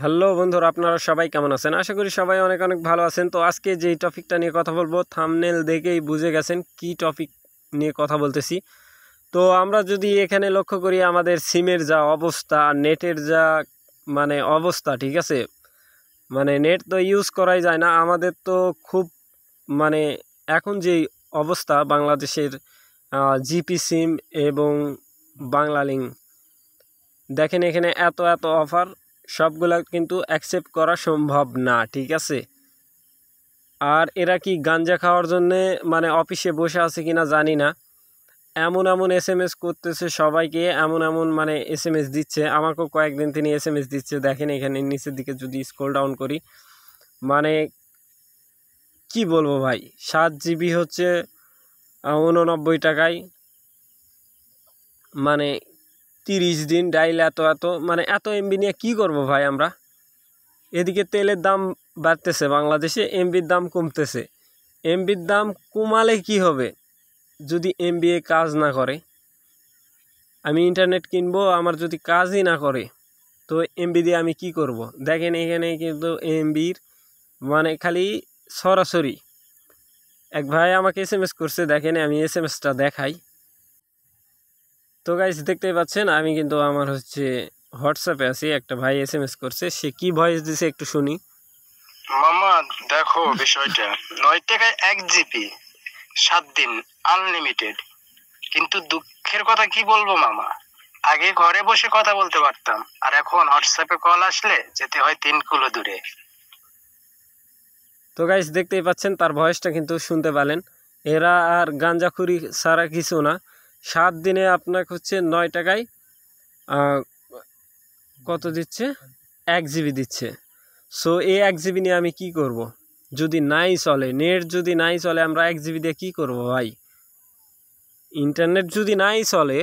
Hello বন্ধুরা, আপনারা সবাই কেমন আছেন? আশা করি সবাই অনেক অনেক ভালো আছেন। তো আজকে যেই টপিকটা নিয়ে কথা বলব থামনেল দেখেই বুঝে গেছেন কি টপিক নিয়ে কথা বলতেছি। তো আমরা যদি এখানে লক্ষ্য করি, আমাদের সিমের যা অবস্থা, নেটের যা মানে অবস্থা, ঠিক আছে? মানে নেট তো ইউজ করাই যায় না। আমাদের তো খুব মানে এখন যেই অবস্থা, বাংলাদেশের জিপি সিম এবং বাংলালিং দেখেন এখানে এত এত অফার সবগুলা কিন্তু অ্যাকসেপ্ট করা সম্ভব না, ঠিক আছে? আর এরা কি গাঞ্জা খাওয়ার জন্যে মানে অফিসে বসে আছে কিনা জানি না। এমন এমন এস এম এস করতেছে সবাইকে, এমন এমন মানে এস এম এস দিচ্ছে। আমাকেও কয়েকদিন তিনি এস এম এস দিচ্ছে। দেখেন এখানে নিচের দিকে যদি স্ক্রল ডাউন করি মানে কি বলব ভাই? সাত জিবি হচ্ছে উননব্বই টাকায় মানে তিরিশ দিন ডাইল এত এত মানে এত এমবি নিয়ে কী করব ভাই আমরা? এদিকে তেলের দাম বাড়তেছে বাংলাদেশে এমবির দাম কমতেছে। এমবির দাম কমালে কি হবে যদি এমবিএ কাজ না করে? আমি ইন্টারনেট কিনবো, আমার যদি কাজই না করে, তো এমবি দিয়ে আমি কি করব। দেখেন এখানে কিন্তু এমবির মানে খালি সরাসরি। এক ভাই আমাকে এস করছে, দেখেন আমি এস দেখাই। তো গাইস দেখতেই পাচ্ছেন আমি কিন্তু আমার হচ্ছে হোয়াটসঅ্যাপে আছি একটা ভাই এস এম এস করছে সে কি ভয়েস দিছে একটু শুনি। মামা দেখো বিষয়টা। নয় টাকায় এক জিবি সাত দিন আনলিমিটেড কিন্তু দুঃখের কথা কি বলব মামা? আগে ঘরে বসে কথা বলতে পারতাম আর এখন হোয়াটসঅ্যাপে কল আসলে যেতে হয় তিন কিলো দূরে। তো গাইস দেখতেই পাচ্ছেন তার ভয়েসটা কিন্তু শুনতে পেলেন। এরা আর গাঞ্জাখুরি ছাড়া কিছু না। সাত দিনে আপনাকে হচ্ছে নয় টাকায় কত দিচ্ছে? এক জিবি দিচ্ছে। সো এই এক জিবি নিয়ে আমি কি করব। যদি নাই চলে, নেট যদি নাই চলে, আমরা এক জিবি দিয়ে কী করব ভাই? ইন্টারনেট যদি নাই চলে,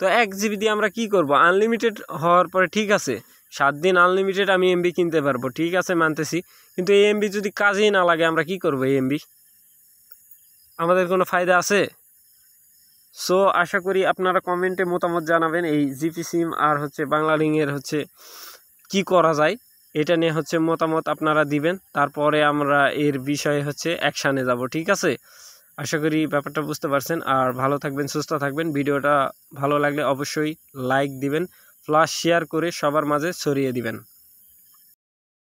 তো এক জিবি দিয়ে আমরা কি করব? আনলিমিটেড হওয়ার পরে ঠিক আছে, সাত দিন আনলিমিটেড আমি এমবি কিনতে পারব, ঠিক আছে মানতেছি। কিন্তু এই এমবি যদি কাজেই না লাগে, আমরা কি করব এই এমবি আমাদের কোনো ফায়দা আছে? সো আশা করি আপনারা কমেন্টে মতামত জানাবেন এই জিপি সিম আর হচ্ছে বাংলা লিঙ্কের হচ্ছে কি করা যায়। এটা নিয়ে হচ্ছে মতামত আপনারা দিবেন। তারপরে আমরা এর বিষয়ে হচ্ছে অ্যাকশানে যাব, ঠিক আছে? আশা করি ব্যাপারটা বুঝতে পারছেন। আর ভালো থাকবেন, সুস্থ থাকবেন। ভিডিওটা ভালো লাগলে অবশ্যই লাইক দিবেন প্লাস শেয়ার করে সবার মাঝে ছড়িয়ে দিবেন।